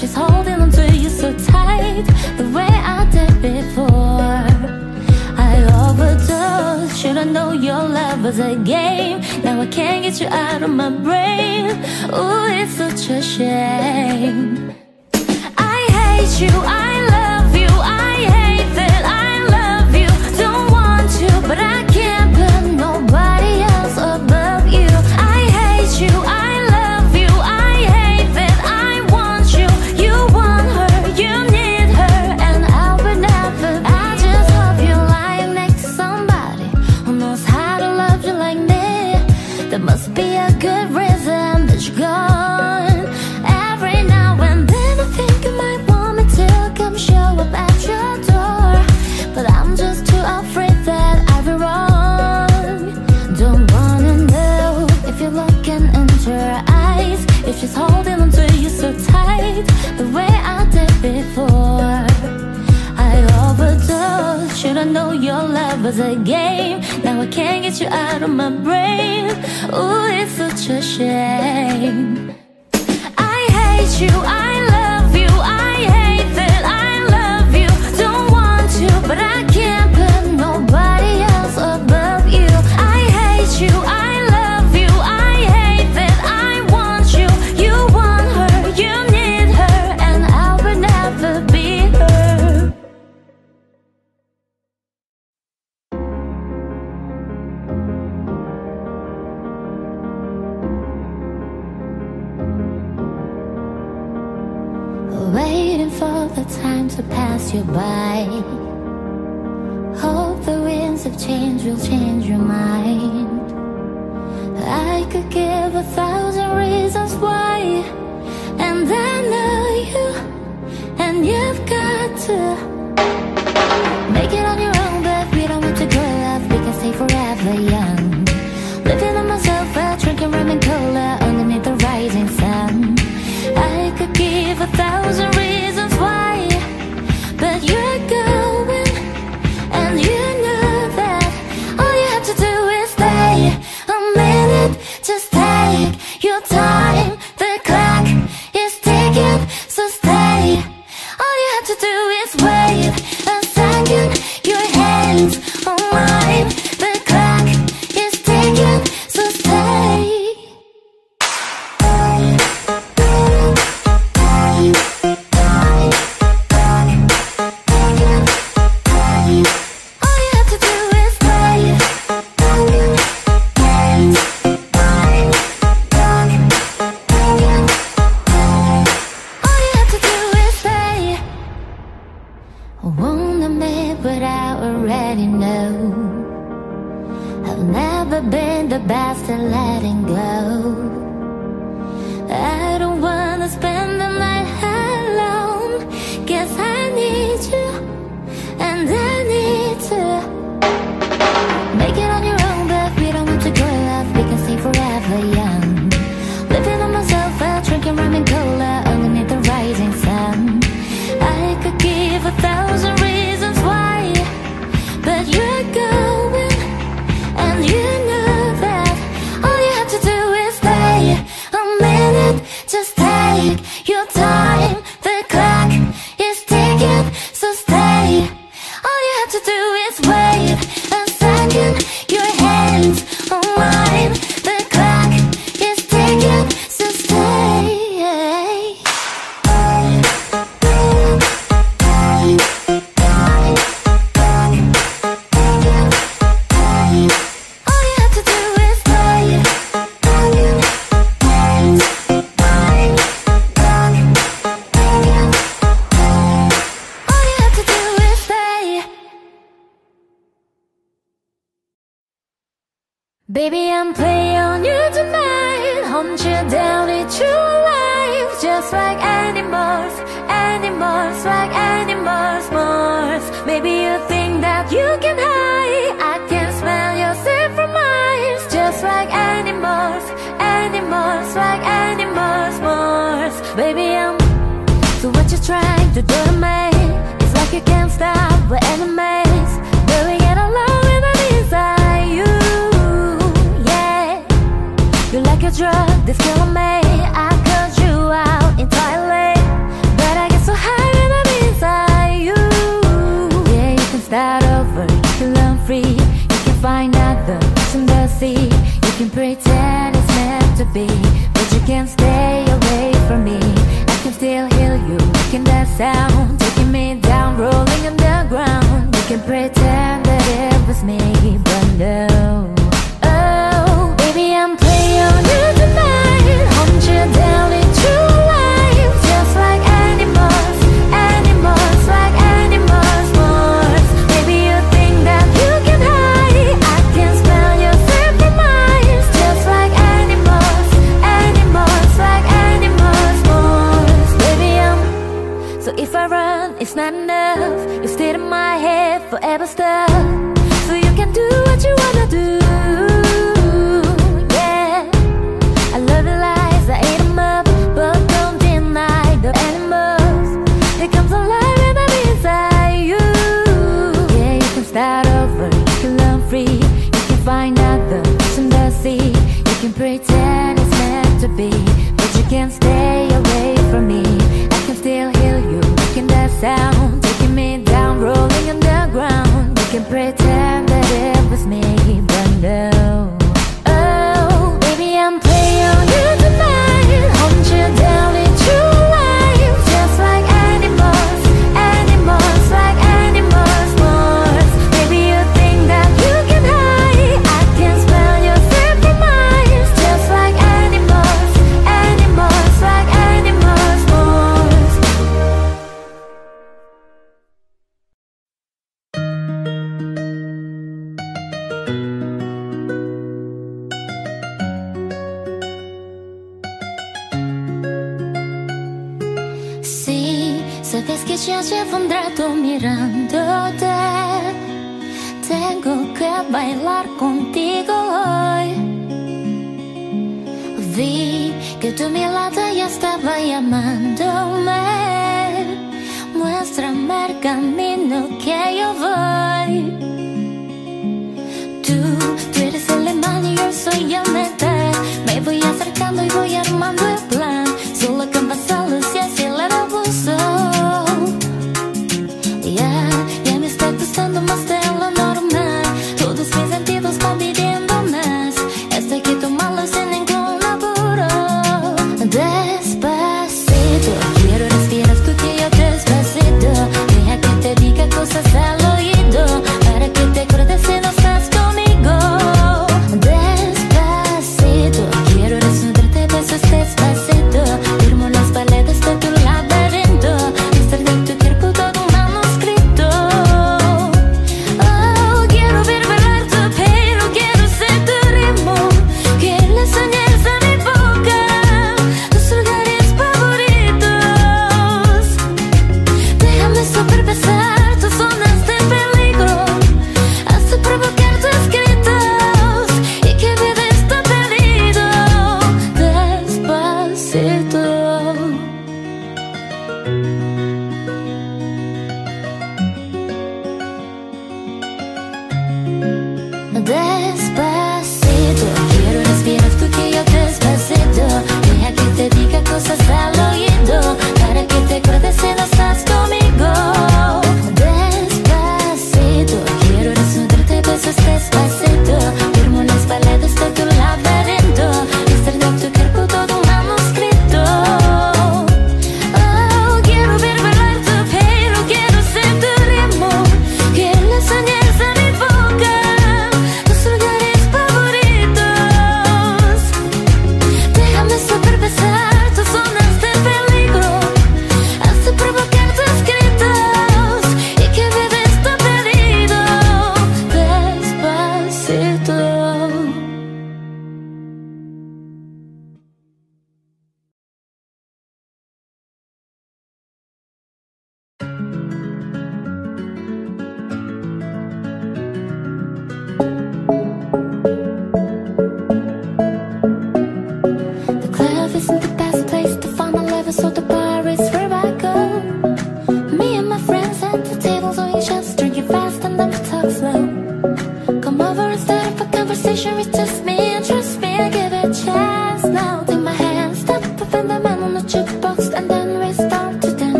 Just holding on to you so tight The way I did before. I overdosed Should've known your love was a game. Now I can't get you out of my brain. Ooh, it's such a shame. I hate you, I a game. Now I can't get you out of my brain. Ooh, it's such a shame.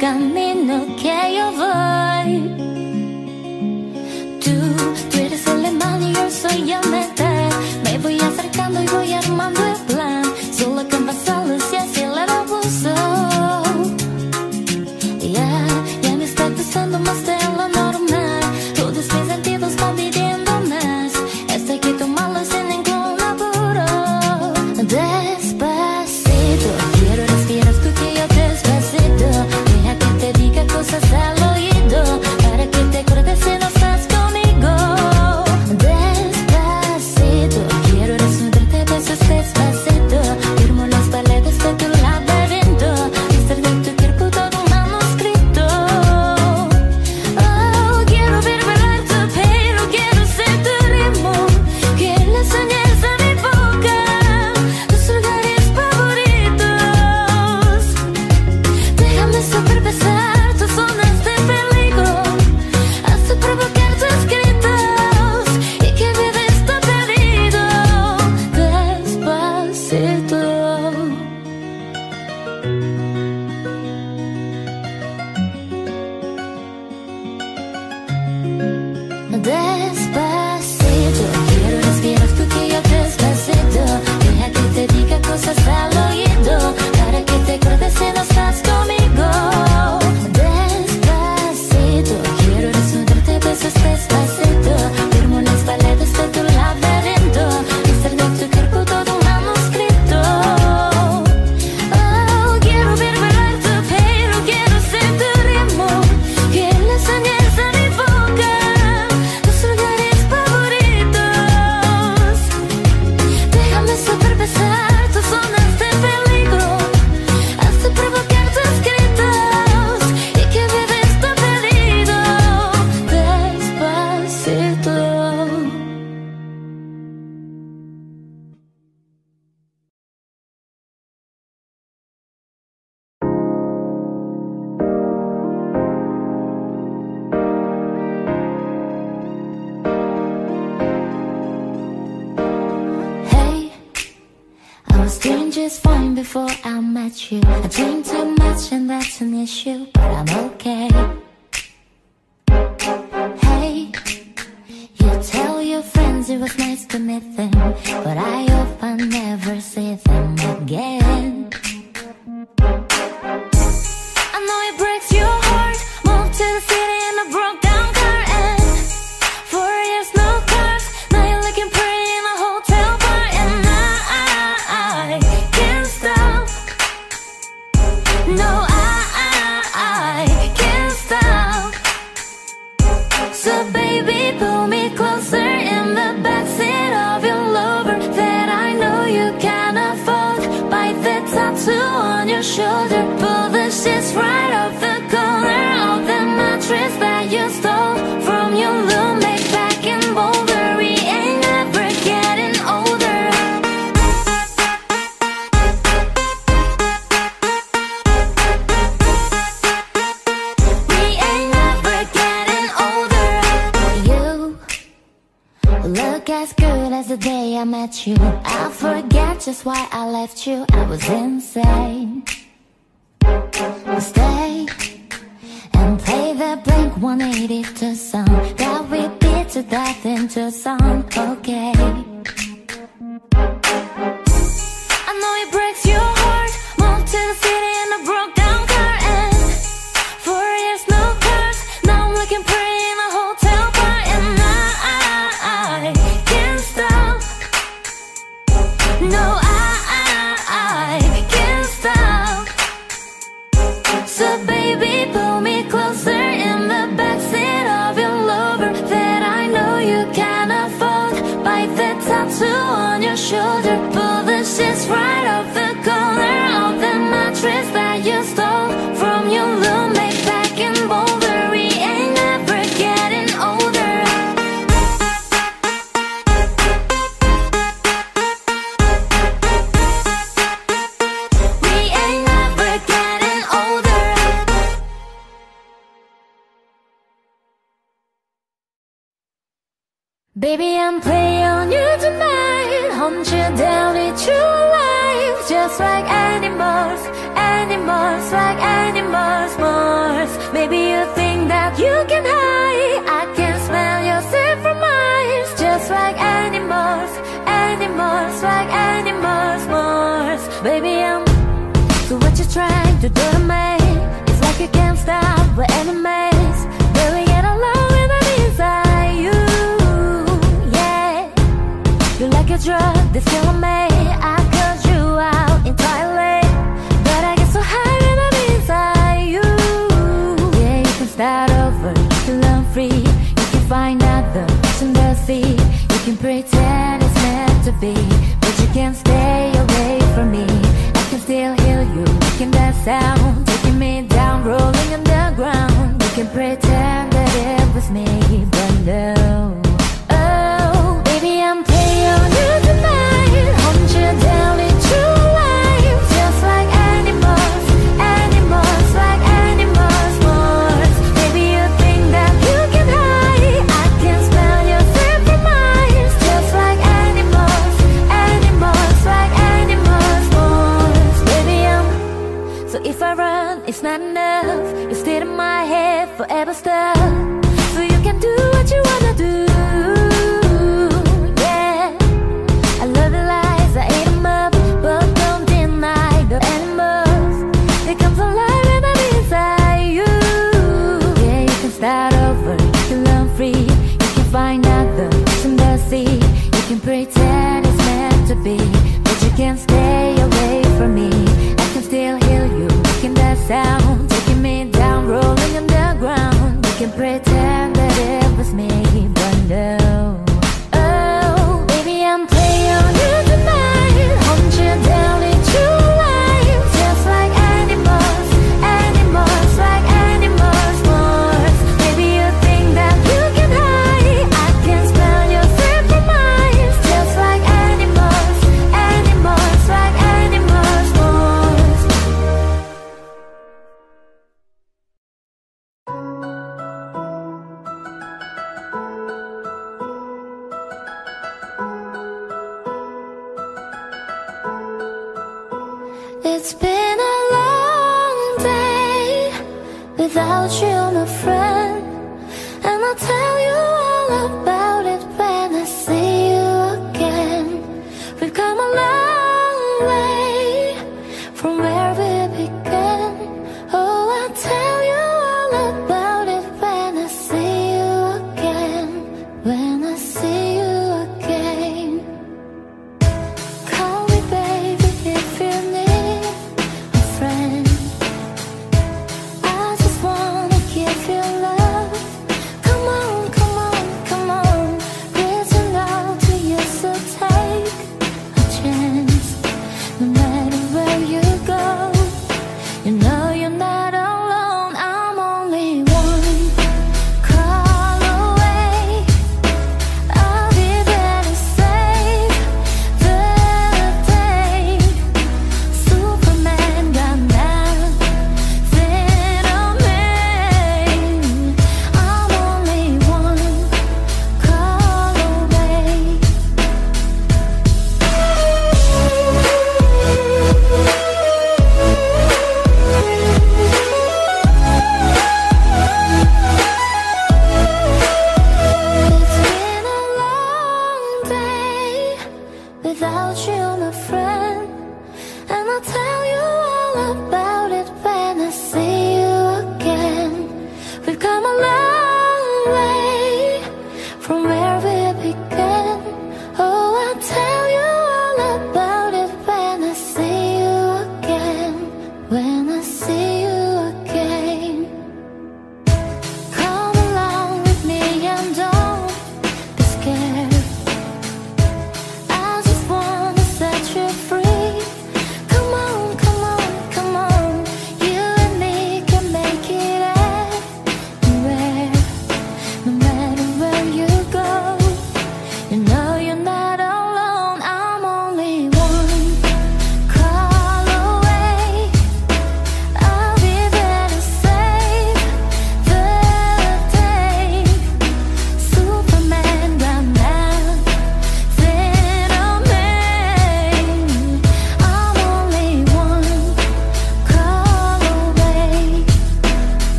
髪の毛よ void you. I forget just why I left you. I was insane. Stay And play the Blink-182 song. That we beat to death in Tulsa. Okay. Baby, I'm playing on you tonight Hunt you down, your true life. Just like animals, animals Like animals, Mars Maybe you think that you can hide I can smell your scent from miles. Just like animals, animals Like animals, Mars Baby, I'm So what you trying to do? can pretend it's meant to be, but you can't stay away from me. I can still hear you making that sound, taking me down, rolling underground. You can pretend that it was me, but no. now.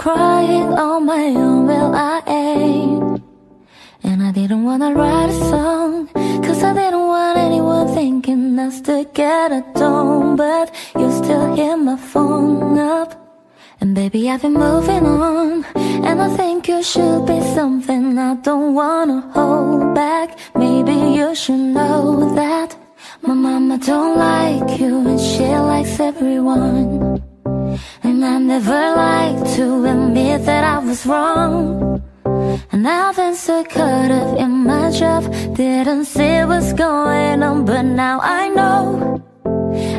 Crying on my own, well I ain't. And I didn't wanna write a song Cause I didn't want anyone thinking us together, don't But you still hit my phone up. And baby, I've been moving on. And I think you should be something I don't wanna hold back. Maybe you should know that My mama don't like you and she likes everyone And I never liked to admit that I was wrong. And I've been so caught up in my job Didn't see what's going on But now I know.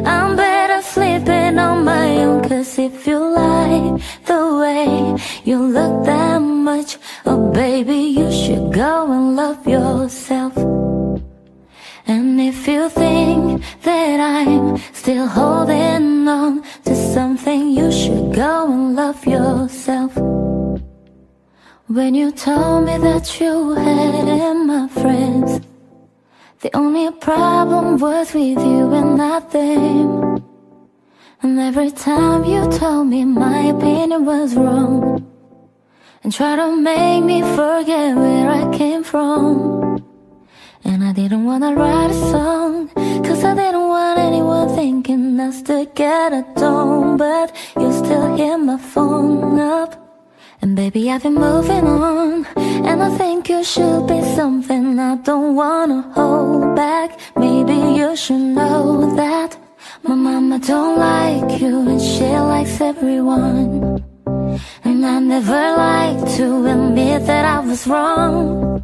I'm better sleeping on my own Cause if you like the way you look that much Oh baby, you should go and love yourself And if you think that I'm still holding on to something You should go and love yourself. When you told me that you had my friends the only problem was with you and not them And every time you told me my opinion was wrong And tried to make me forget where I came from And I didn't wanna write a song Cause I didn't want anyone thinking us together, don't But you still hit my phone up. And baby, I've been moving on. And I think you should be something I don't wanna hold back. Maybe you should know that My mama don't like you and she likes everyone. And I never like to admit that I was wrong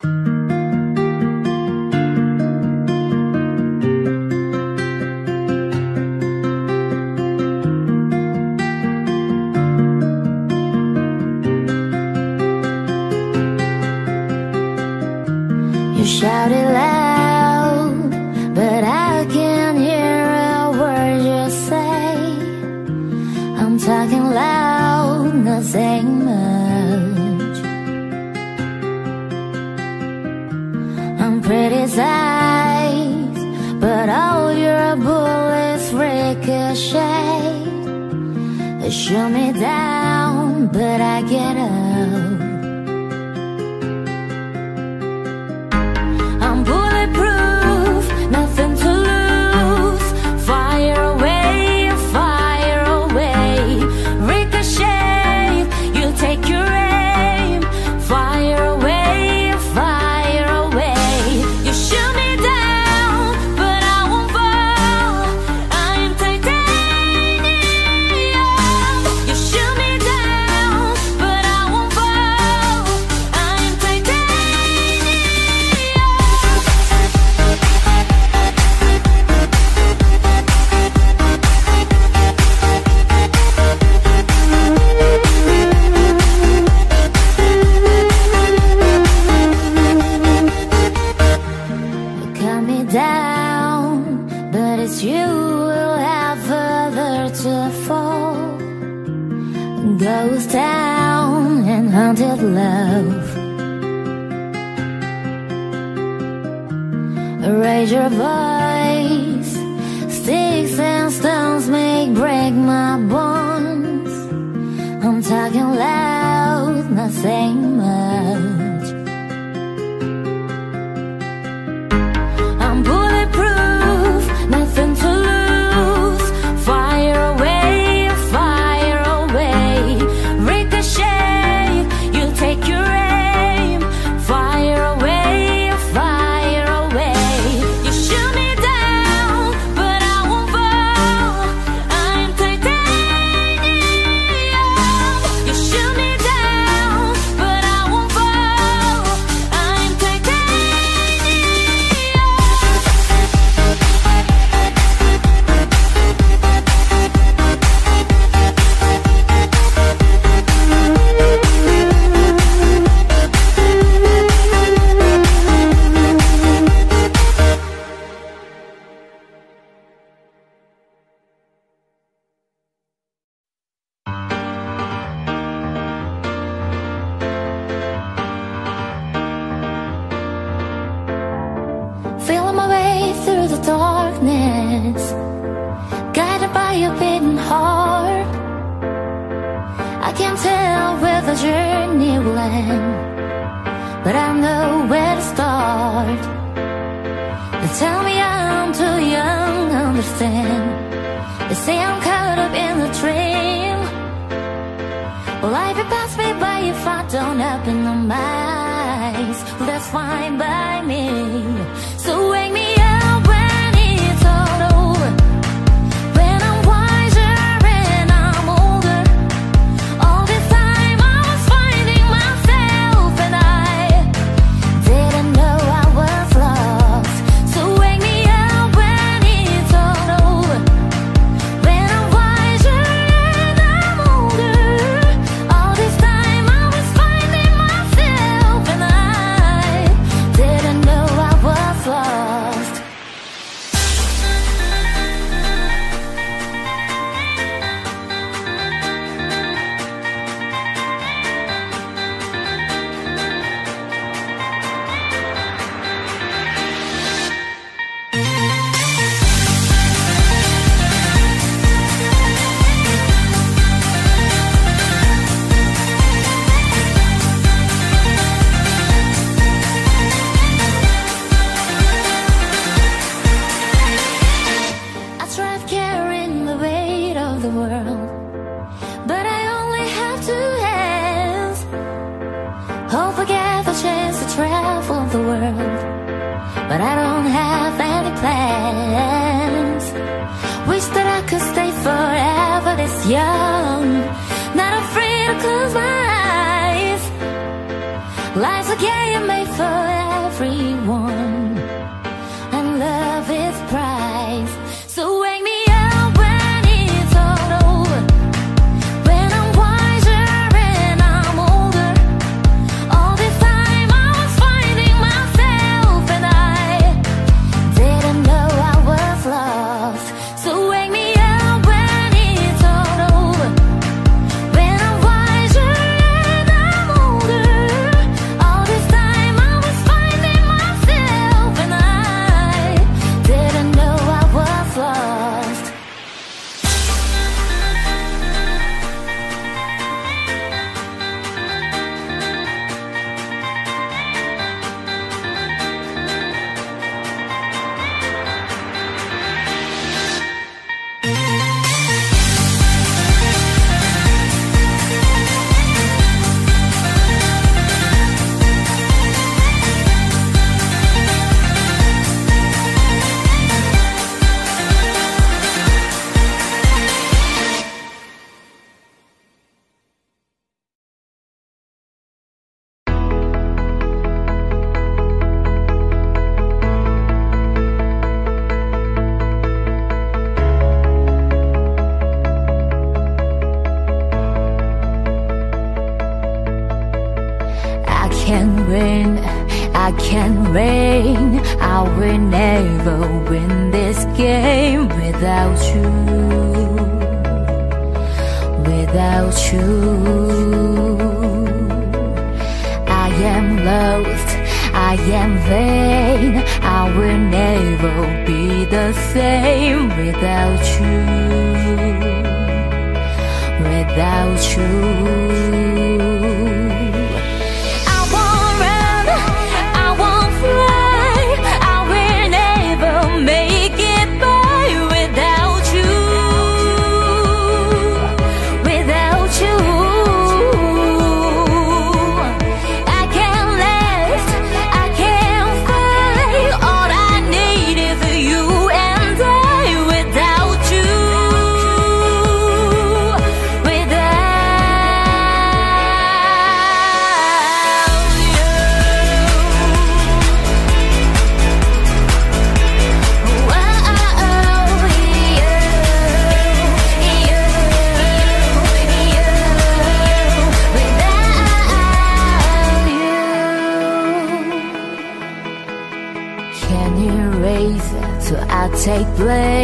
Show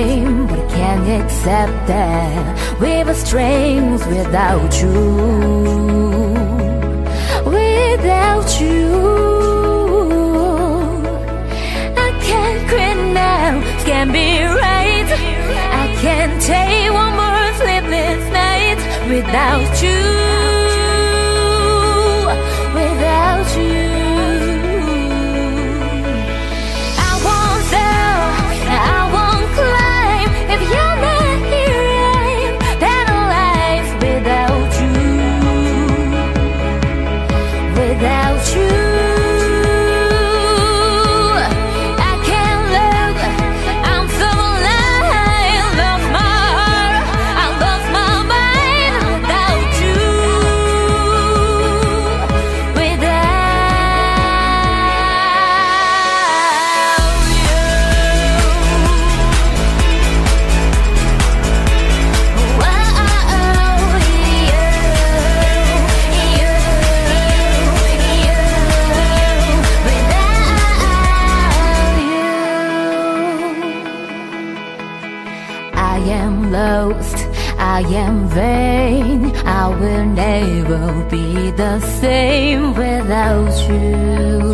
blame, but I can't accept that we were strangers without you, without you. I can't quit now, can't be right. I can't take one more sleepless night without you. The same without you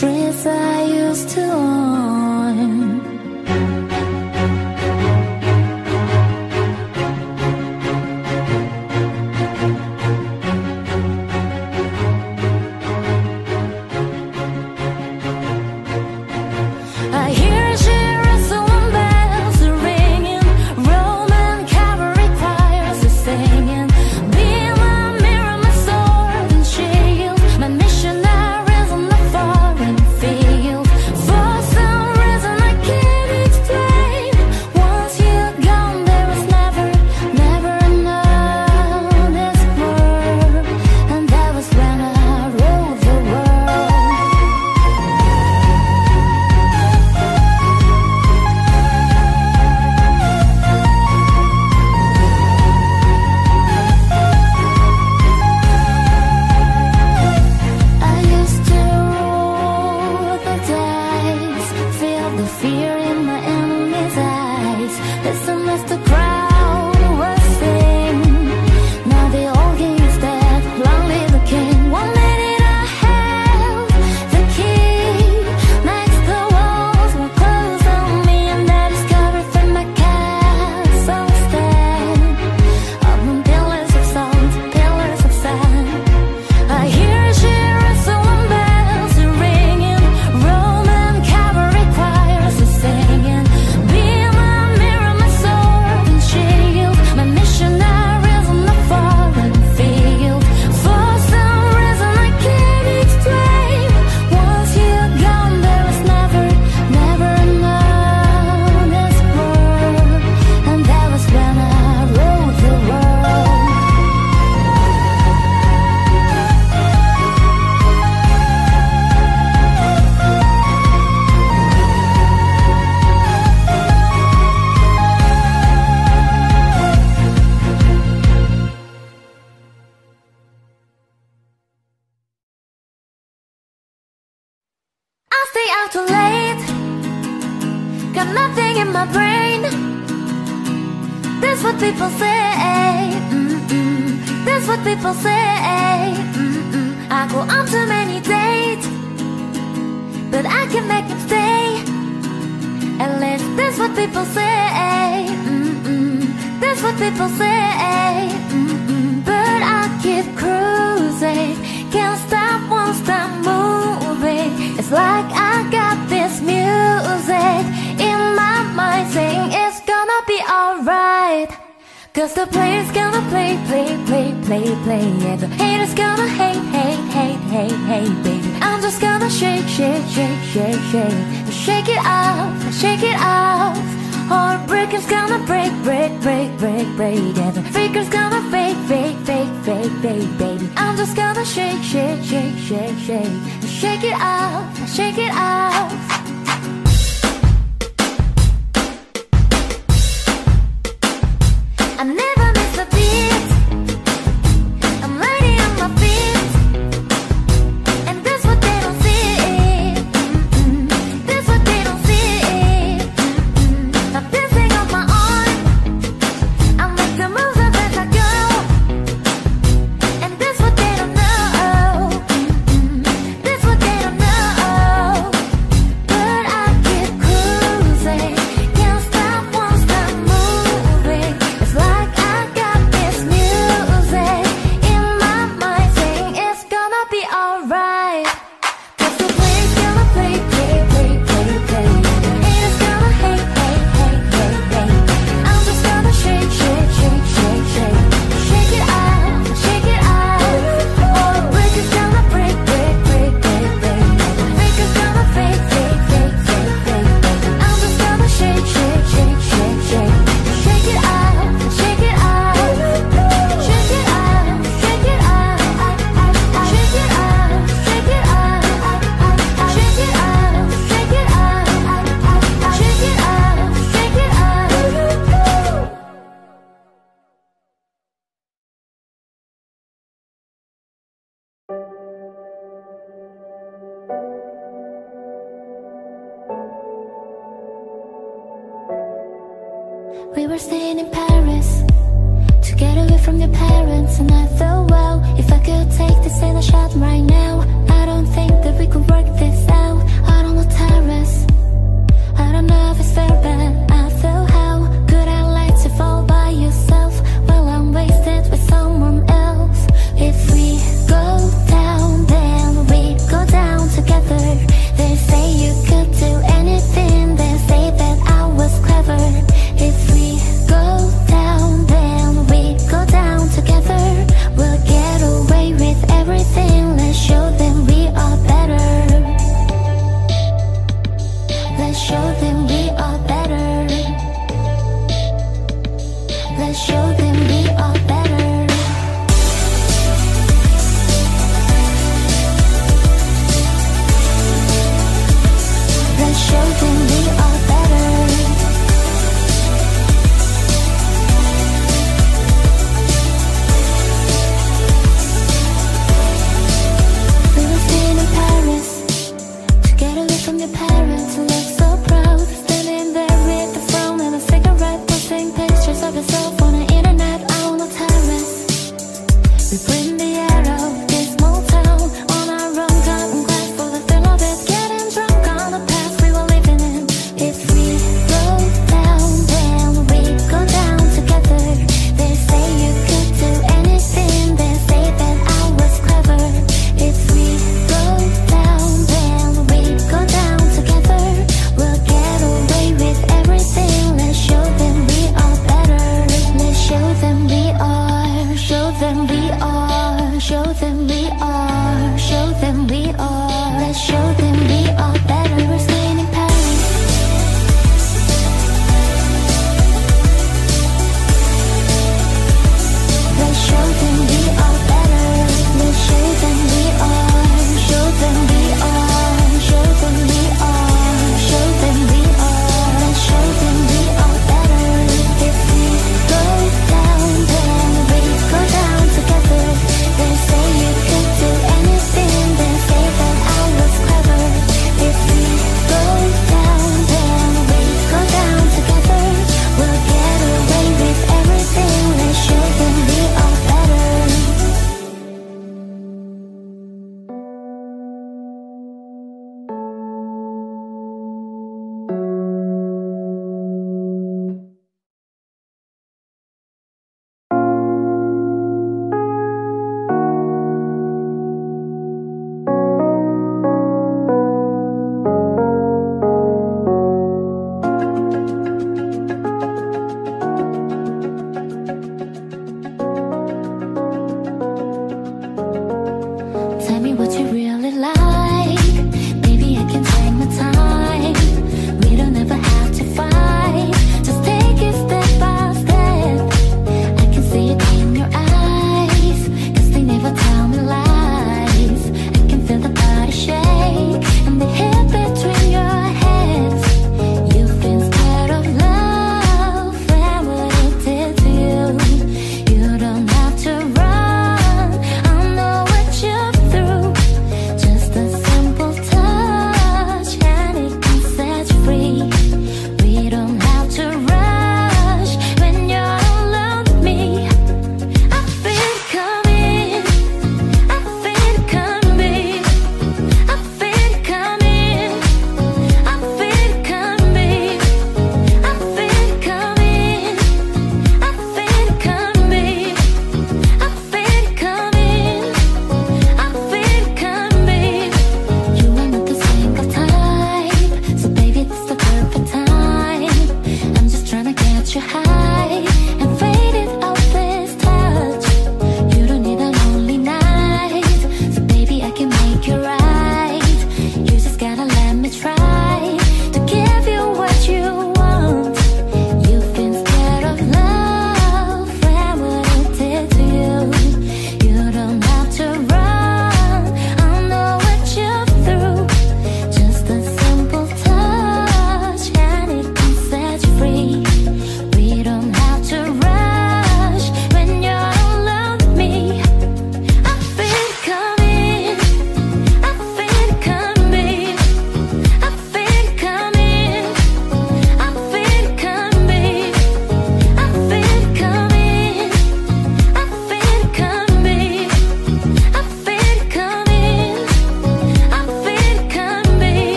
Dress. I shake, shake, shake it off, shake it off. Heartbreaker's gonna break, break, break, break, break. Every faker's gonna fake, fake, fake, fake, fake, baby. I'm just gonna shake, shake, shake, shake, shake, shake it off, shake it off.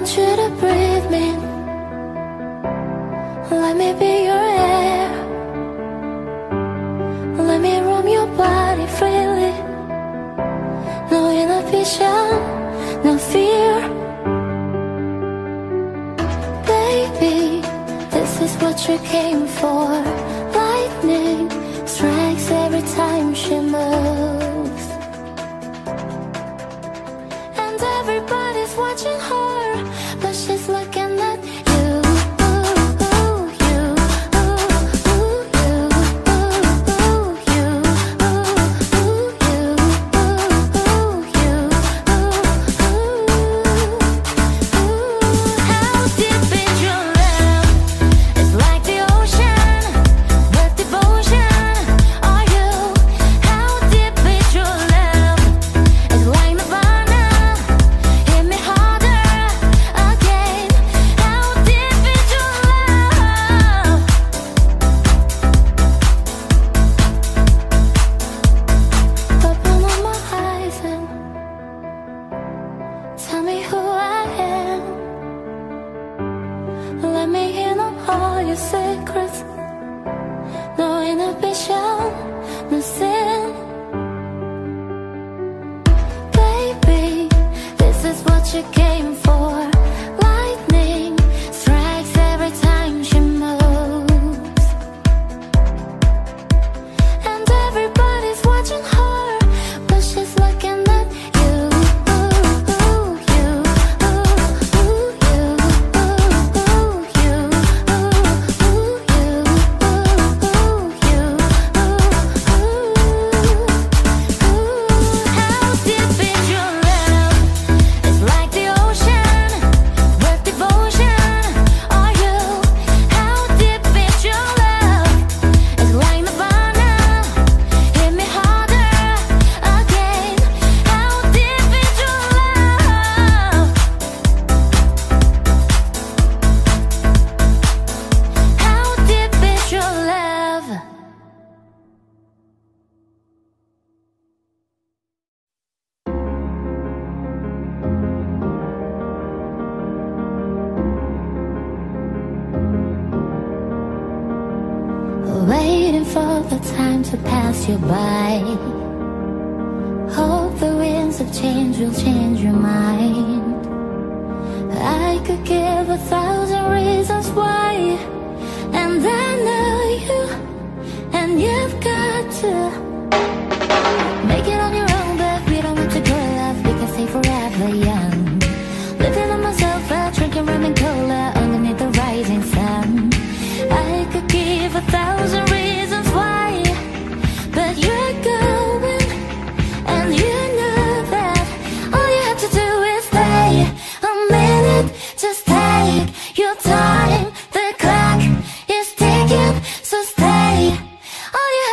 want you to breathe me. Let me be your air. Let me roam your body freely. No inhibition, no fear. Baby, this is what you came for. Lightning strikes every time she moves.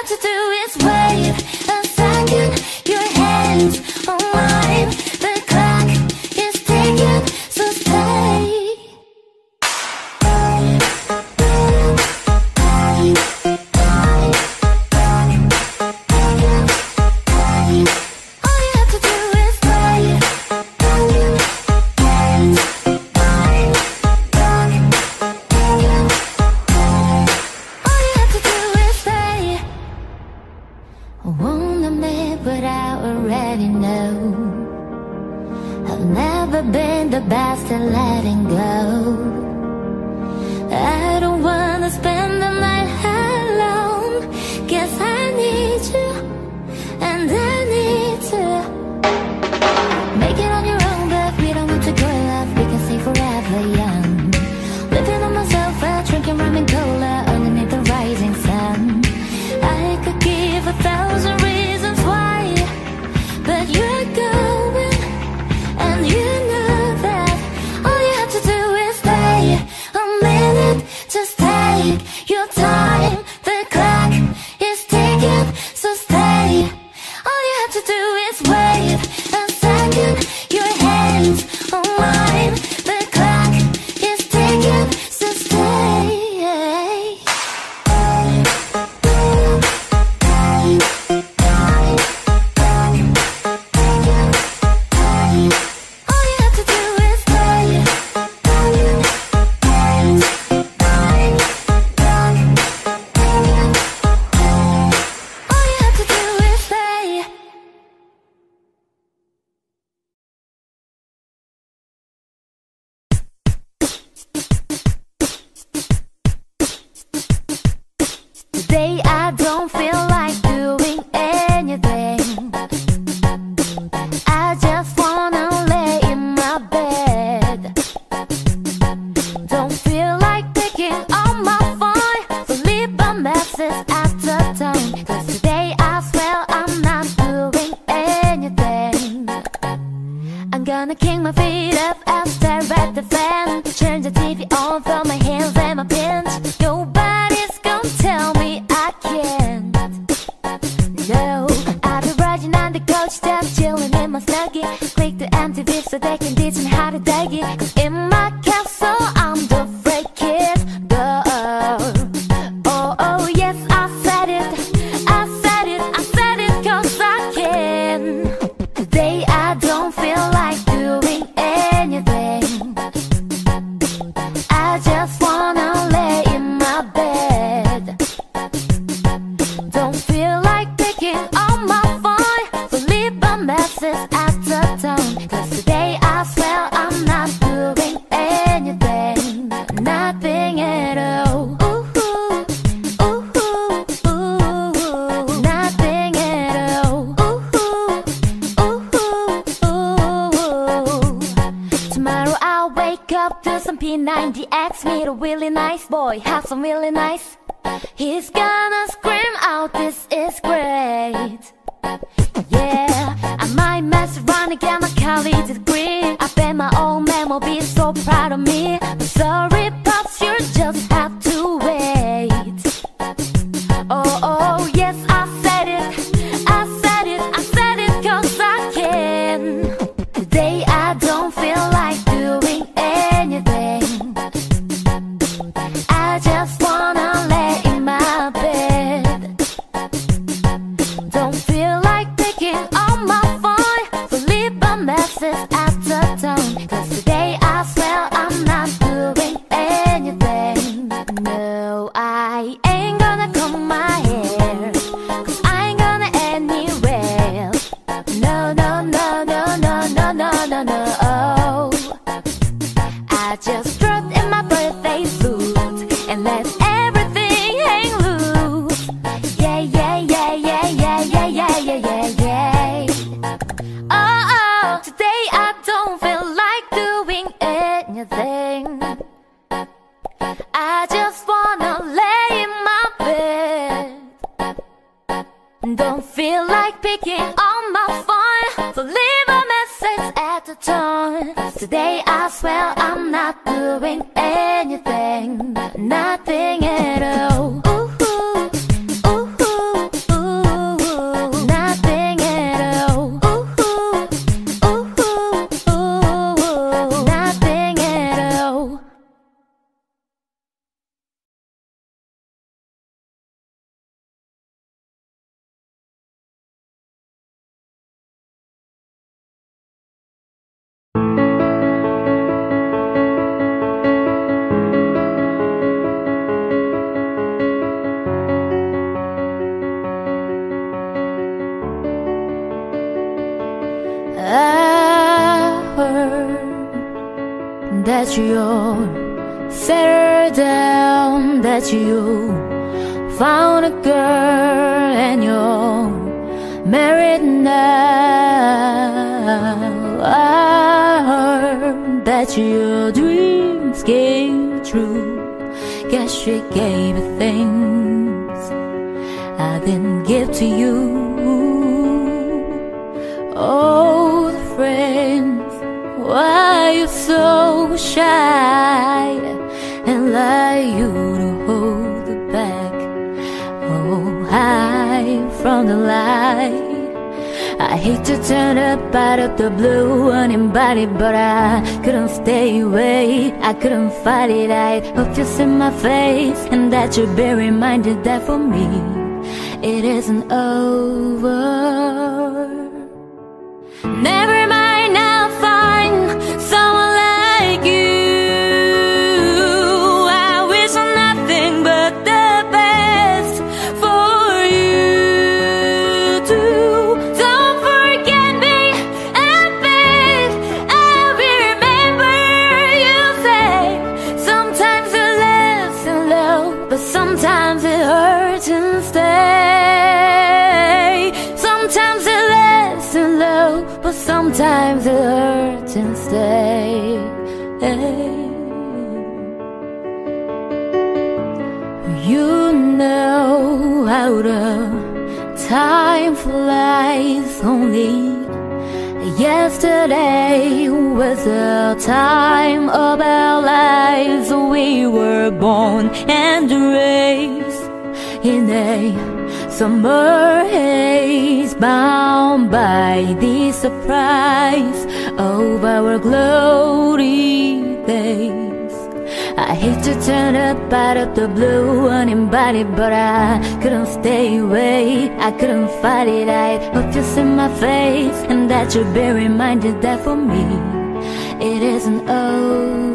to do is wait. P90X meet a really nice boy, have some really nice. He's gonna scream out, this is great. Yeah, I might mess around and get my college degree. I bet my old man will be so proud of me. I'm sorry just in my face And that you be reminded that for me It isn't over since day You know how the time flies. Only Yesterday was the time of our lives. We were born and raised in a summer haze Bound by the surprise of our glory days. I hate to turn up out of the blue uninvited, but I couldn't stay away. I couldn't fight it. I hope you see my face and that you'll be reminded that for me it isn't over.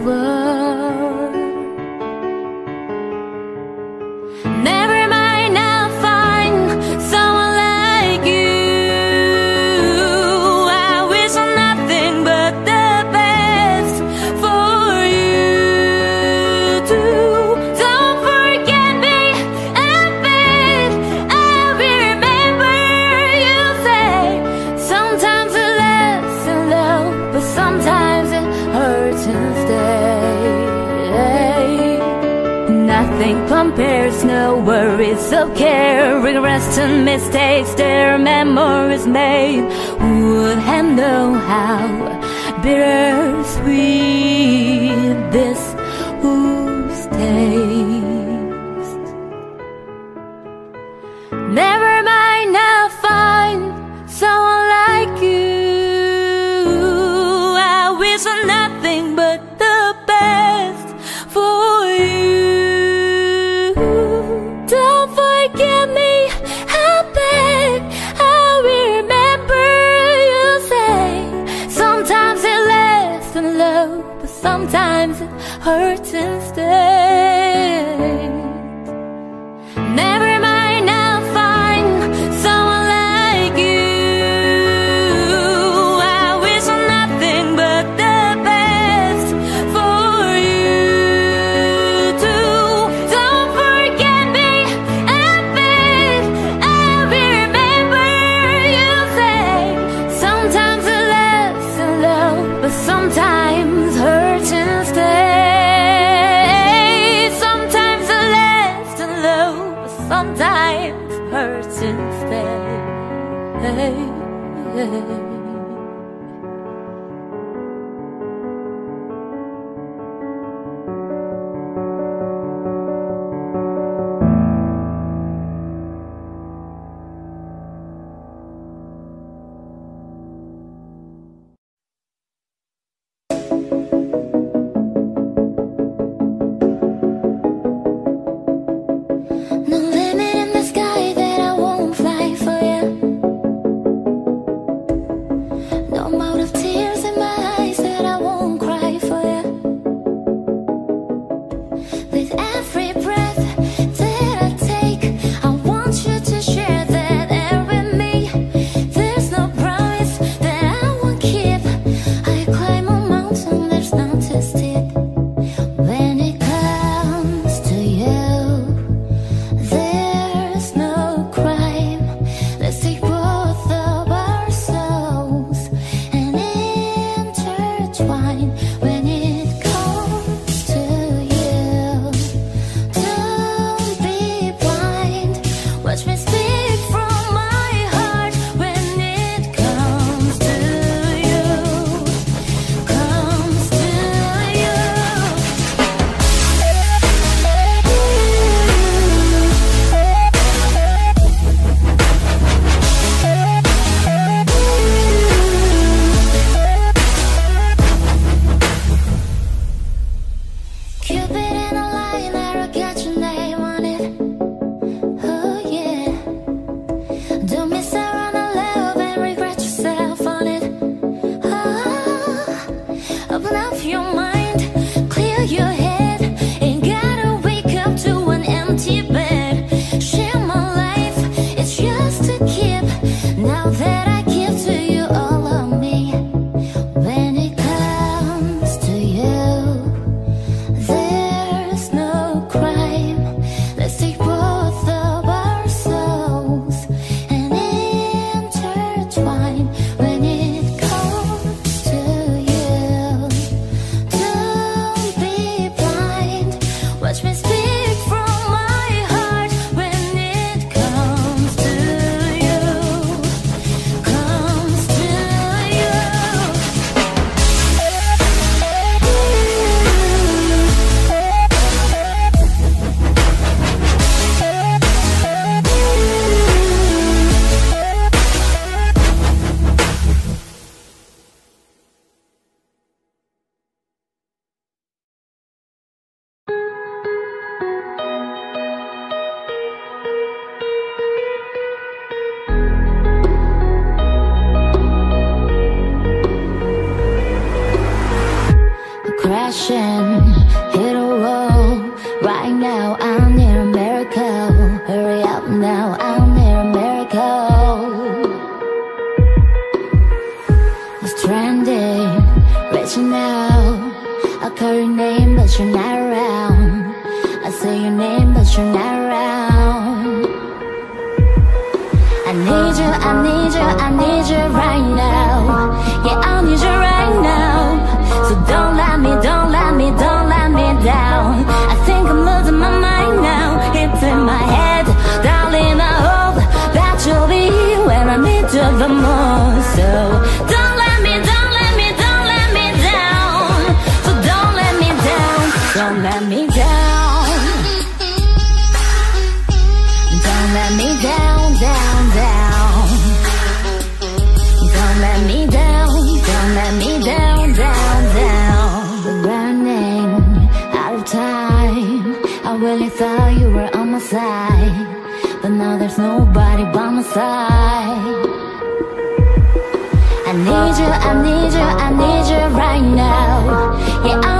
certain mistakes their memories made. Would handle how bittersweet this hurting you, I need you, I need you right now. Yeah. I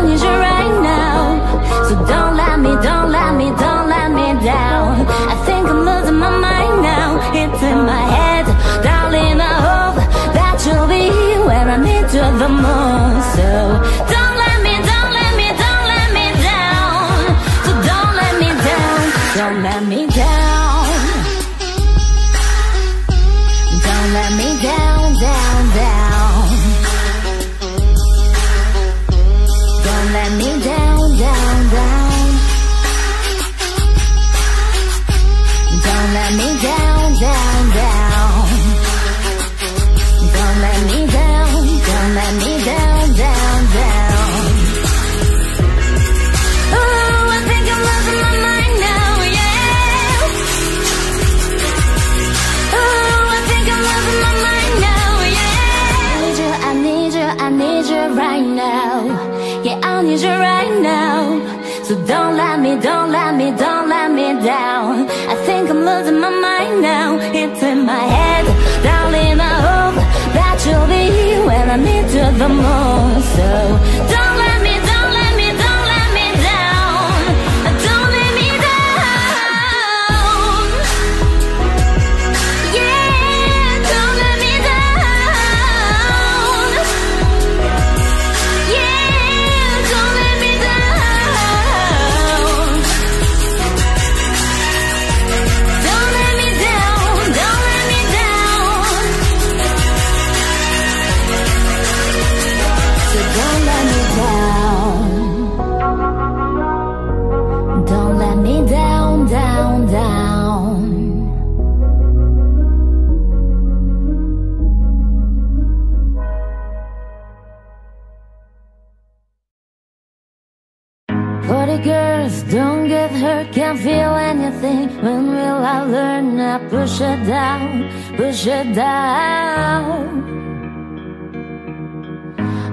push it down, push it down.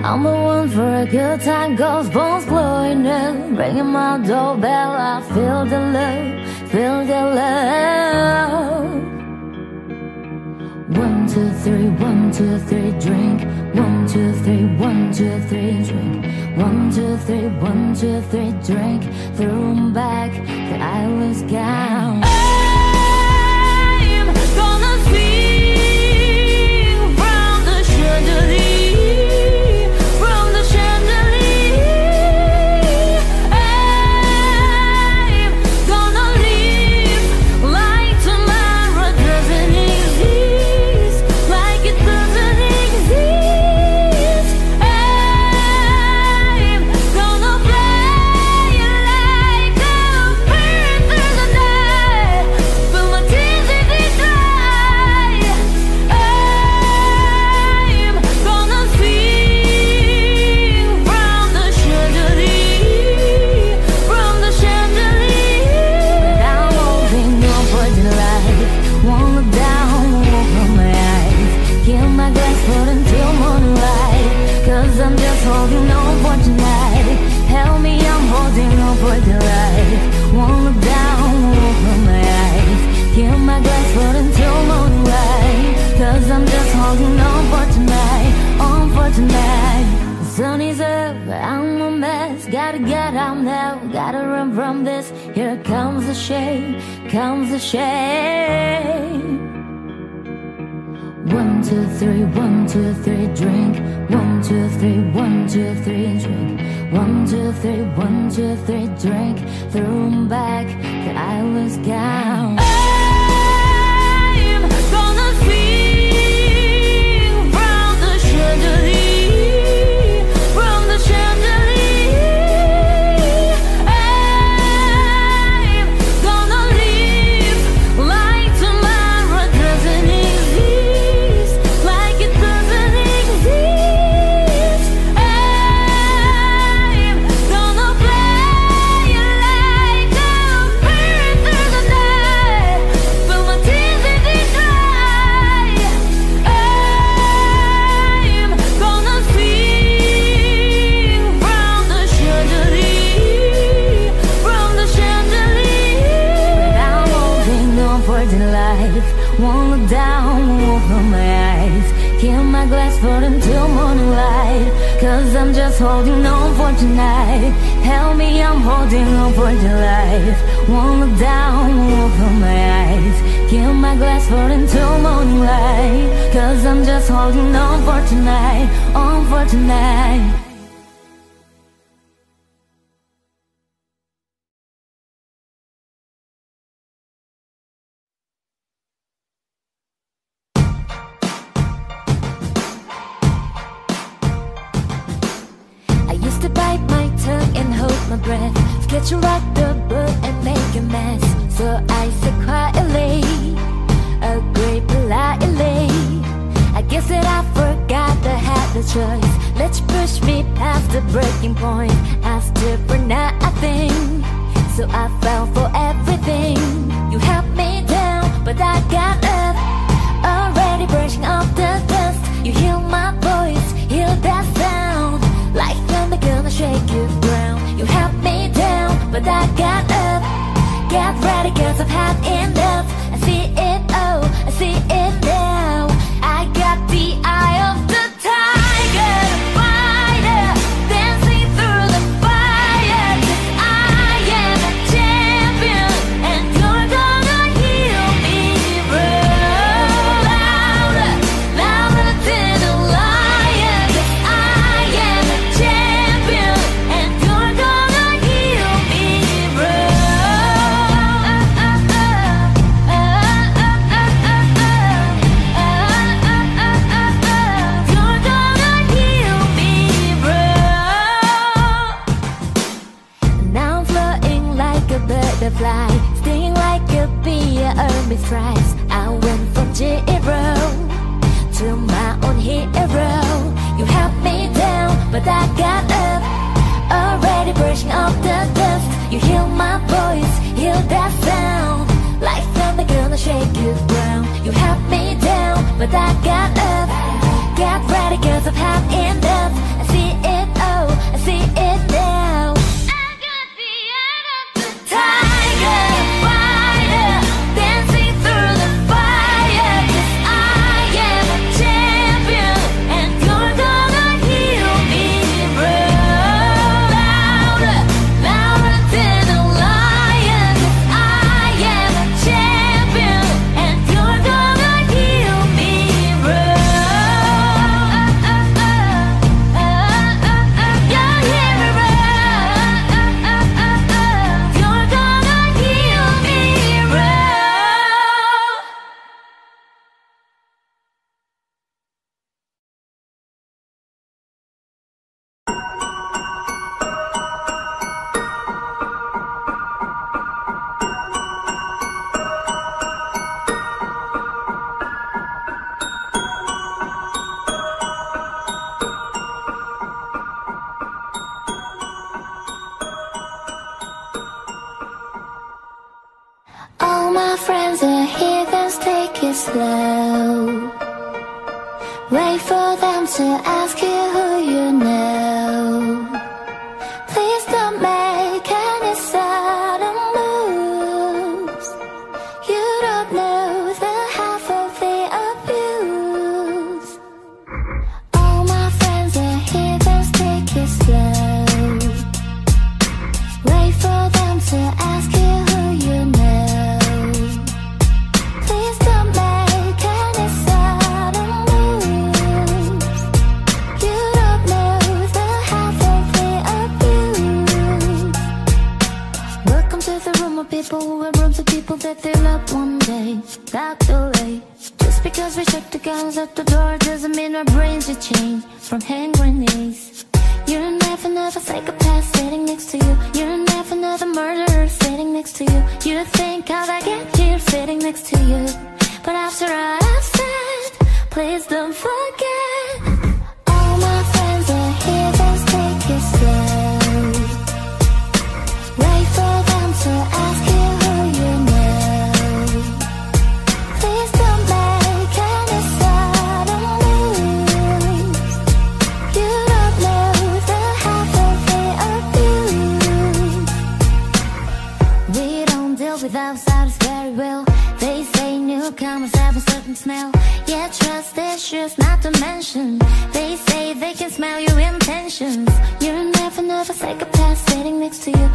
I'm the one for a good time, ghost bones blowing new. Ringing my doorbell, I feel the love, feel the love. One, two, three, one, two, three, drink. One, two, three, one, two, three, drink. One, two, three, one, two, three, drink. Throw 'em back, the island's gone. smell. Yeah, trust issues, not to mention. They say they can smell your intentions. You're never, never psychopath sitting next to you.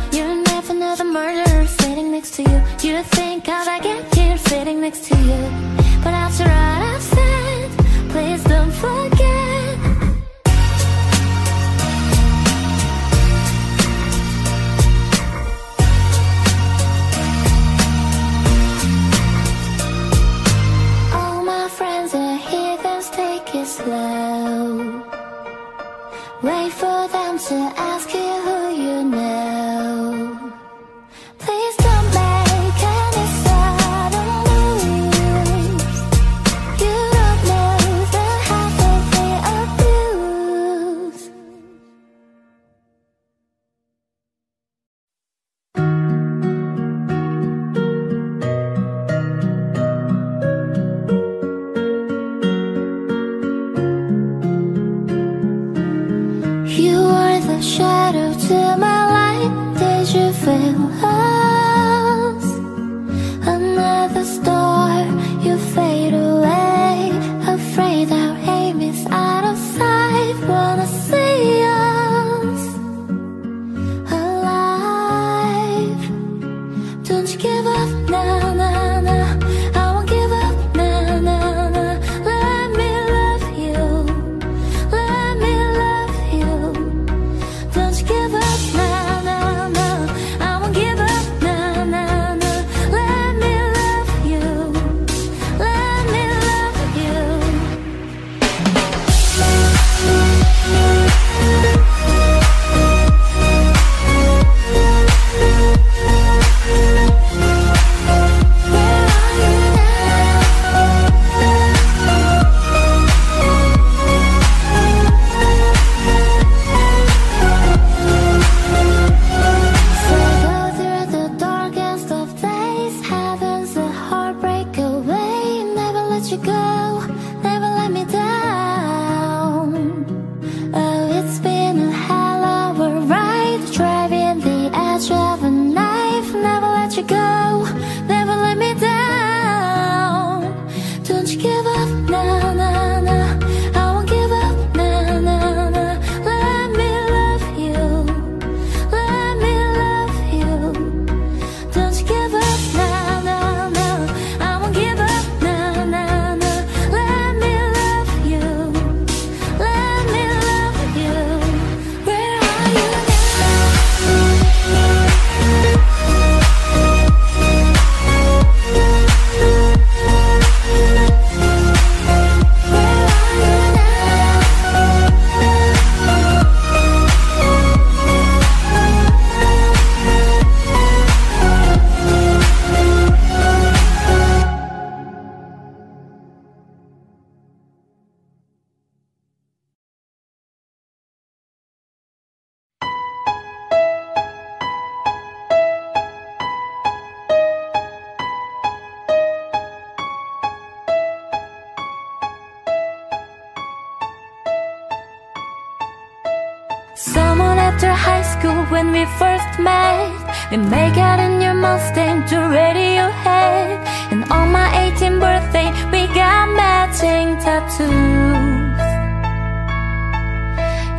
when we first met. We make out in your Mustang to Radiohead. And on my 18th birthday we got matching tattoos.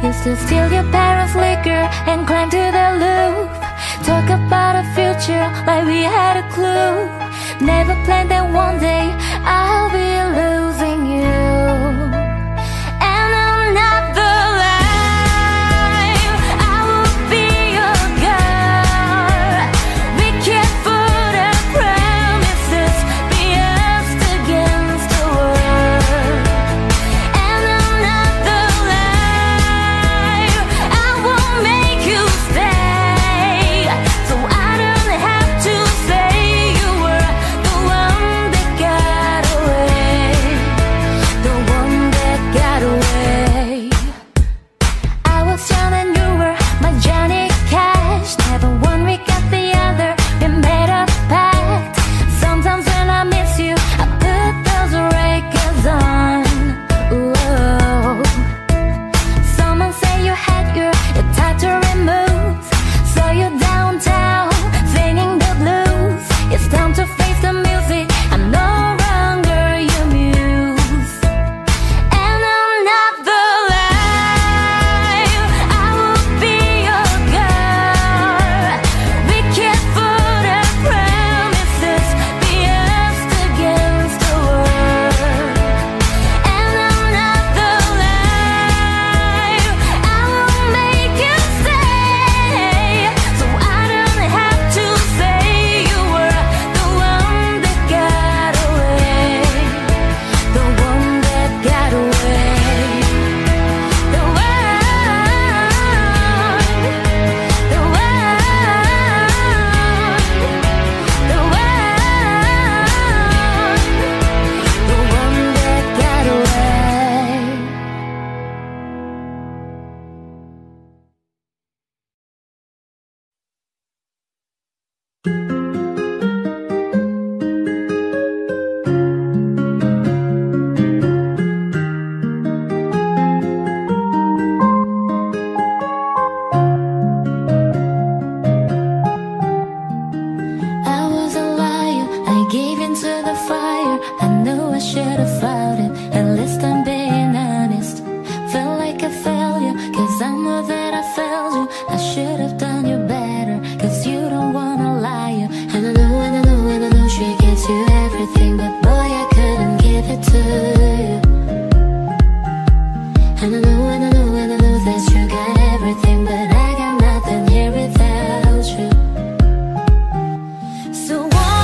You still steal your parents' liquor and climb to the roof, Talk about a future like we had a clue. Never planned that one day I'll be losing 我。